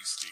tasty.